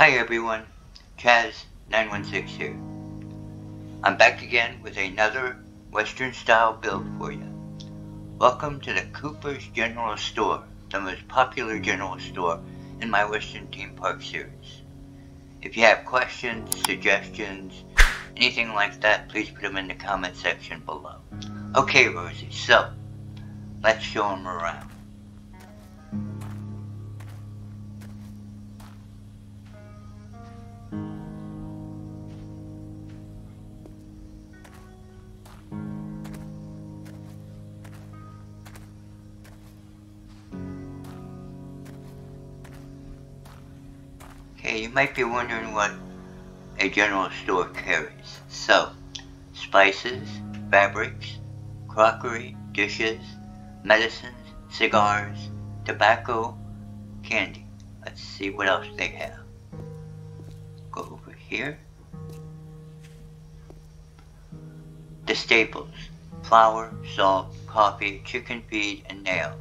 Hi everyone, Chaz916 here. I'm back again with another Western style build for you. Welcome to the Cooper's General Store, the most popular general store in my Western Theme Park series. If you have questions, suggestions, anything like that, please put them in the comment section below. Okay Rosey, so let's show them around. You might be wondering what a general store carries. So, spices, fabrics, crockery, dishes, medicines, cigars, tobacco, candy. Let's see what else they have. Go over here. The staples, flour, salt, coffee, chicken feed, and nails.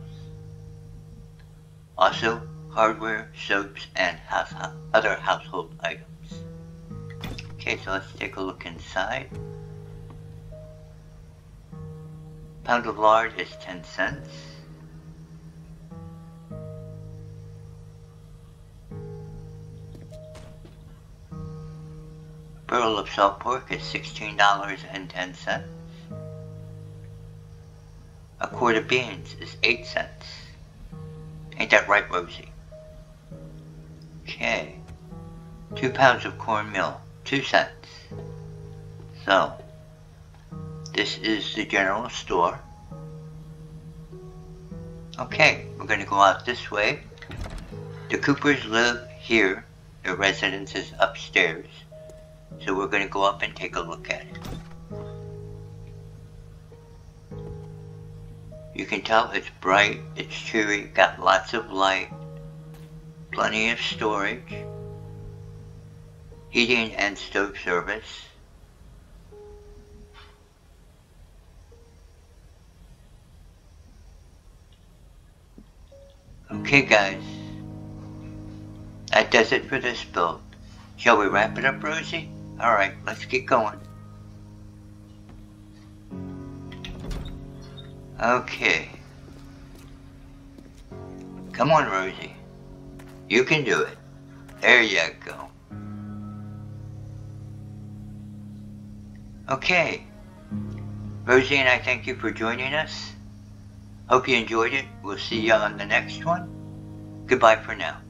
Also, hardware, soaps, and house, other household items. Okay, so let's take a look inside. Pound of lard is 10 cents. Barrel of salt pork is $16.10. A quart of beans is 8 cents. Ain't that right, Rosey? Okay. Two pounds of cornmeal, two cents. So, this is the general store. Okay, we're going to go out this way. The Coopers live here. Their residence is upstairs. So we're going to go up and take a look at it. You can tell it's bright, it's cheery, got lots of light plenty of storage, heating and stove service, Okay guys, that does it for this build. Shall we wrap it up, Rosey? Alright, let's get going. Okay. Come on, Rosey. You can do it. There you go. Okay. Rosey and I thank you for joining us. Hope you enjoyed it. We'll see you on the next one. Goodbye for now.